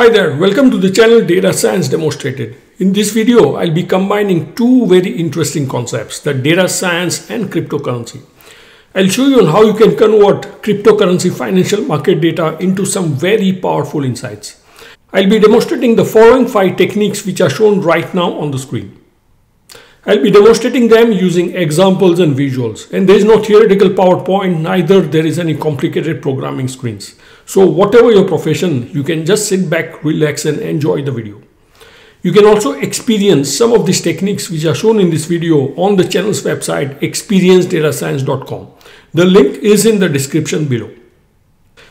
Hi there, welcome to the channel Data Science Demonstrated. In this video, I'll be combining two very interesting concepts, the data science and cryptocurrency. I'll show you how you can convert cryptocurrency financial market data into some very powerful insights. I'll be demonstrating the following five techniques which are shown right now on the screen. I'll be demonstrating them using examples and visuals. And there is no theoretical PowerPoint, neither there is any complicated programming screens. So whatever your profession, you can just sit back, relax and enjoy the video. You can also experience some of these techniques which are shown in this video on the channel's website experiencedatascience.com. The link is in the description below.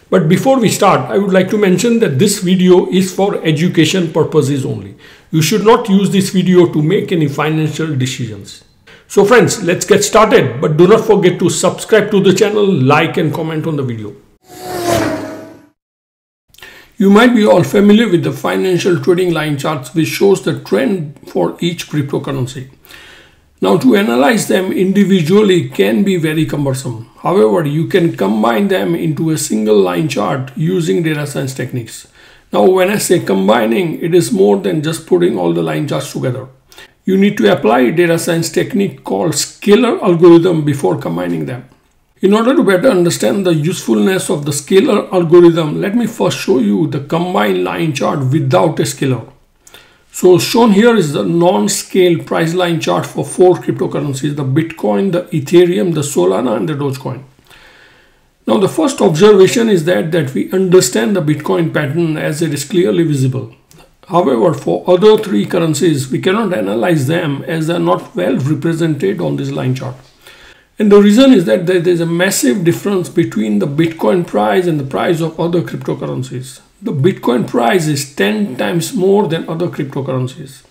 But before we start, I would like to mention that this video is for education purposes only. You should not use this video to make any financial decisions. So friends, let's get started. But do not forget to subscribe to the channel, like and comment on the video. You might be all familiar with the financial trading line charts which shows the trend for each cryptocurrency. Now to analyze them individually can be very cumbersome. However, you can combine them into a single line chart using data science techniques. Now when I say combining, it is more than just putting all the line charts together. You need to apply a data science technique called scalar algorithm before combining them. In order to better understand the usefulness of the scalar algorithm, let me first show you the combined line chart without a scalar. So shown here is the non-scale price line chart for four cryptocurrencies, the Bitcoin, the Ethereum, the Solana and the Dogecoin. Now the first observation is that, that we understand the Bitcoin pattern as it is clearly visible. However, for other three currencies, we cannot analyze them as they are not well represented on this line chart. And the reason is that there is a massive difference between the Bitcoin price and the price of other cryptocurrencies the Bitcoin price is 10 times more than other cryptocurrencies.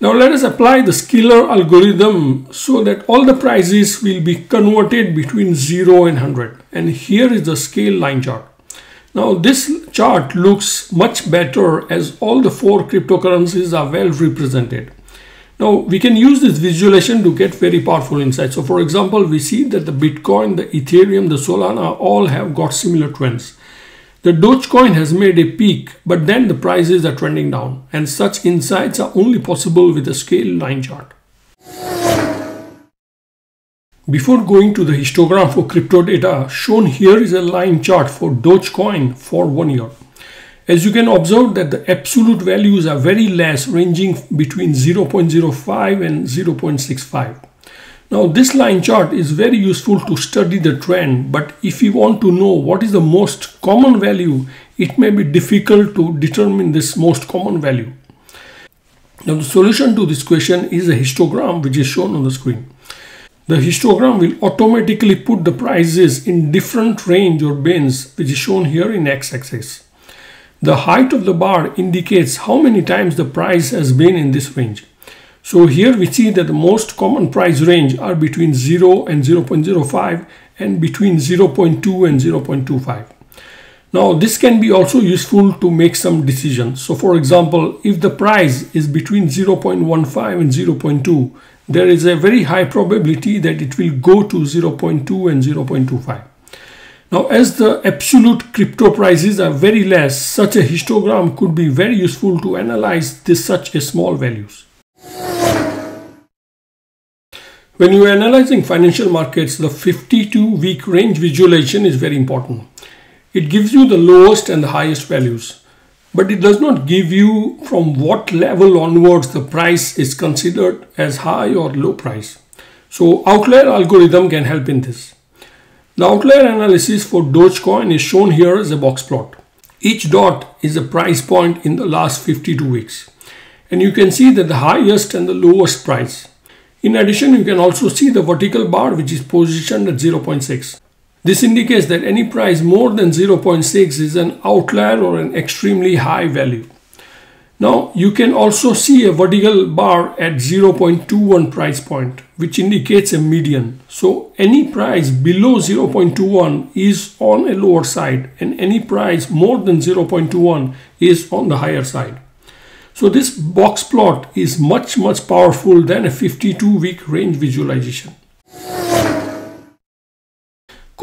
Now let us apply the scalar algorithm so that all the prices will be converted between 0 and 100 and here is the scale line chart. Now this chart looks much better as all the four cryptocurrencies are well represented. Now we can use this visualization to get very powerful insights. So for example, we see that the Bitcoin, the Ethereum, the Solana all have got similar trends. The Dogecoin has made a peak, but then the prices are trending down, and such insights are only possible with a scale line chart. Before going to the histogram for crypto data, shown here is a line chart for Dogecoin for one year. As you can observe that the absolute values are very less ranging between 0.05 and 0.65. Now this line chart is very useful to study the trend but if you want to know what is the most common value it may be difficult to determine this most common value. Now the solution to this question is a histogram which is shown on the screen. The histogram will automatically put the prices in different range or bins which is shown here in x-axis. The height of the bar indicates how many times the price has been in this range. So here we see that the most common price range are between 0 and 0.05 and between 0.2 and 0.25. Now this can be also useful to make some decisions. So for example, if the price is between 0.15 and 0.2, there is a very high probability that it will go to 0.2 and 0.25. Now as the absolute crypto prices are very less, such a histogram could be very useful to analyze this such a small values. When you are analyzing financial markets, the 52 week range visualization is very important. It gives you the lowest and the highest values, but it does not give you from what level onwards the price is considered as high or low price. So outlier algorithm can help in this. The outlier analysis for Dogecoin is shown here as a box plot. Each dot is a price point in the last 52 weeks. And you can see that the highest and the lowest price in addition, you can also see the vertical bar which is positioned at 0.6. This indicates that any price more than 0.6 is an outlier or an extremely high value. Now you can also see a vertical bar at 0.21 price point which indicates a median. So any price below 0.21 is on a lower side and any price more than 0.21 is on the higher side. So this box plot is much much powerful than a 52 week range visualization.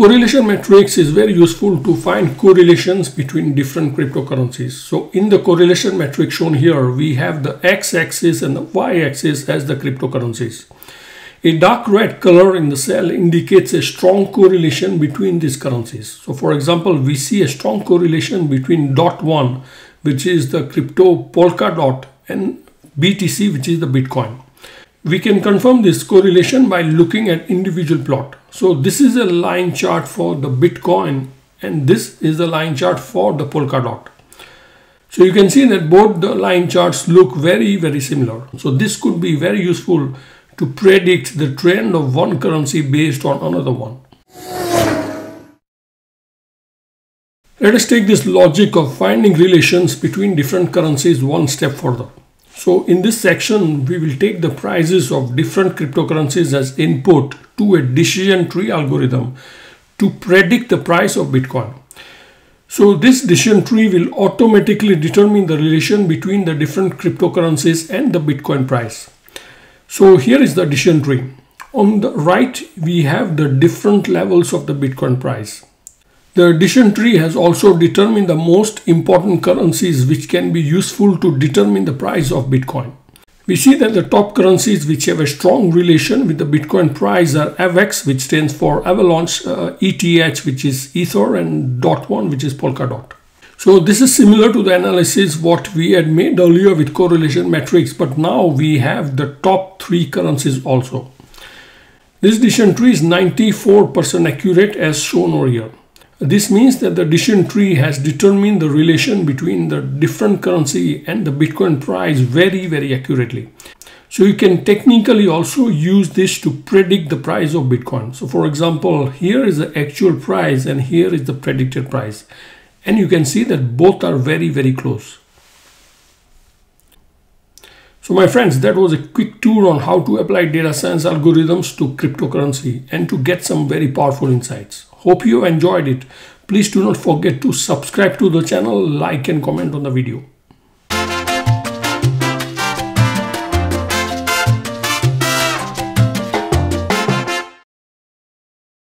Correlation matrix is very useful to find correlations between different cryptocurrencies. So in the correlation matrix shown here, we have the x-axis and the y-axis as the cryptocurrencies. A dark red color in the cell indicates a strong correlation between these currencies. So for example, we see a strong correlation between dot one, which is the crypto Polkadot and BTC, which is the Bitcoin. We can confirm this correlation by looking at individual plot. So this is a line chart for the Bitcoin and this is the line chart for the Polkadot. So you can see that both the line charts look very, very similar. So this could be very useful to predict the trend of one currency based on another one. Let us take this logic of finding relations between different currencies one step further. So in this section, we will take the prices of different cryptocurrencies as input to a decision tree algorithm to predict the price of Bitcoin. So this decision tree will automatically determine the relation between the different cryptocurrencies and the Bitcoin price. So here is the decision tree. On the right, we have the different levels of the Bitcoin price. The decision tree has also determined the most important currencies which can be useful to determine the price of Bitcoin. We see that the top currencies which have a strong relation with the Bitcoin price are AVAX which stands for Avalanche, uh, ETH which is Ether and Dot One which is Polkadot. So this is similar to the analysis what we had made earlier with correlation matrix but now we have the top three currencies also. This decision tree is 94% accurate as shown over here. This means that the decision tree has determined the relation between the different currency and the Bitcoin price very, very accurately. So you can technically also use this to predict the price of Bitcoin. So for example, here is the actual price and here is the predicted price. And you can see that both are very, very close. So my friends, that was a quick tour on how to apply data science algorithms to cryptocurrency and to get some very powerful insights. Hope you enjoyed it. Please do not forget to subscribe to the channel, like and comment on the video.